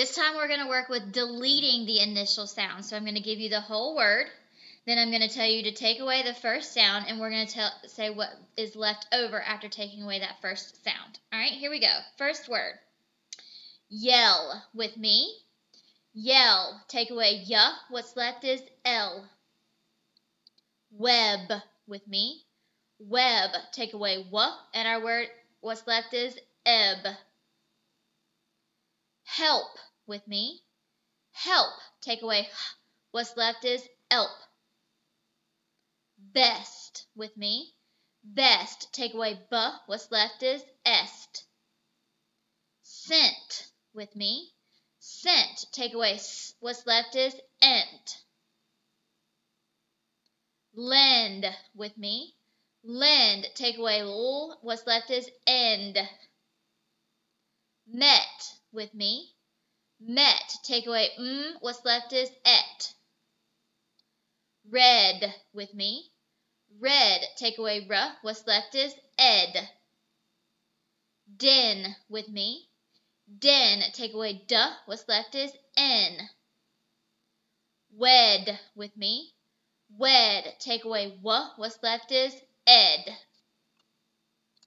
This time we're going to work with deleting the initial sound. So I'm going to give you the whole word. Then I'm going to tell you to take away the first sound, and we're going to tell, say what is left over after taking away that first sound. All right, here we go. First word. Yell with me. Yell. Take away y. What's left is l. Web with me. Web. Take away w. And our word, what's left is ebb. Help with me. Help. Take away what's left is elp. Best with me. Best. Take away b. What's left is est. Sent with me. Sent. Take away s. What's left is ent. Lend with me. Lend. Take away l. What's left is end. Met with me. Met. Take away m. What's left is et. Red with me. Red. Take away r. What's left is ed. Den with me. Den. Take away d. What's left is n. Wed with me. Wed. Take away w. What's left is ed.